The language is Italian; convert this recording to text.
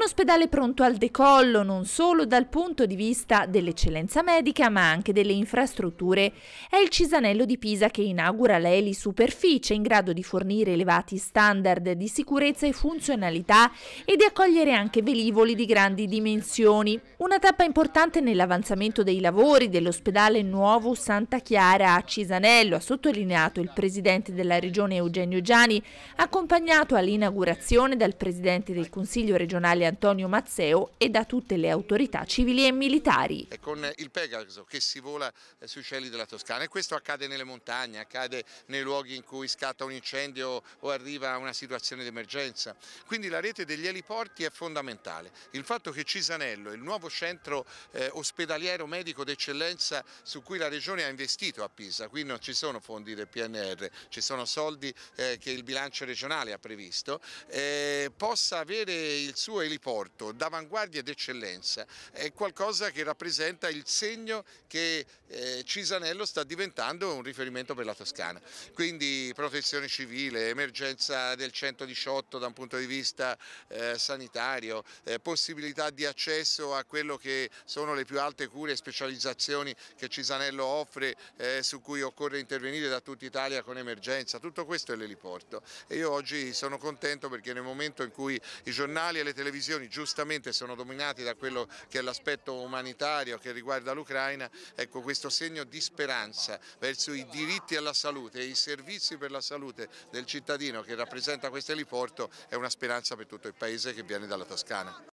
Un ospedale pronto al decollo non solo dal punto di vista dell'eccellenza medica ma anche delle infrastrutture. È il Cisanello di Pisa che inaugura l'Eli Superficie in grado di fornire elevati standard di sicurezza e funzionalità e di accogliere anche velivoli di grandi dimensioni. Una tappa importante nell'avanzamento dei lavori dell'ospedale nuovo Santa Chiara a Cisanello, ha sottolineato il presidente della regione Eugenio Giani, accompagnato all'inaugurazione dal presidente del Consiglio regionale Antonio Mazzeo e da tutte le autorità civili e militari. È con il Pegaso che si vola eh, sui cieli della Toscana e questo accade nelle montagne, accade nei luoghi in cui scatta un incendio o arriva una situazione di emergenza. Quindi la rete degli eliporti è fondamentale. Il fatto che Cisanello, il nuovo centro eh, ospedaliero medico d'eccellenza su cui la Regione ha investito a Pisa, qui non ci sono fondi del PNR, ci sono soldi eh, che il bilancio regionale ha previsto, eh, possa avere il suo eliporto d'avanguardia ed eccellenza è qualcosa che rappresenta il segno che eh, Cisanello sta diventando un riferimento per la Toscana. Quindi protezione civile, emergenza del 118 da un punto di vista eh, sanitario, eh, possibilità di accesso a quello che sono le più alte cure e specializzazioni che Cisanello offre eh, su cui occorre intervenire da tutta Italia con emergenza, tutto questo è l'eliporto e io oggi sono contento perché nel momento in cui i giornali e le televisioni televisioni giustamente sono dominati da quello che è l'aspetto umanitario che riguarda l'Ucraina, ecco questo segno di speranza verso i diritti alla salute e i servizi per la salute del cittadino che rappresenta questo eliporto è una speranza per tutto il paese che viene dalla Toscana.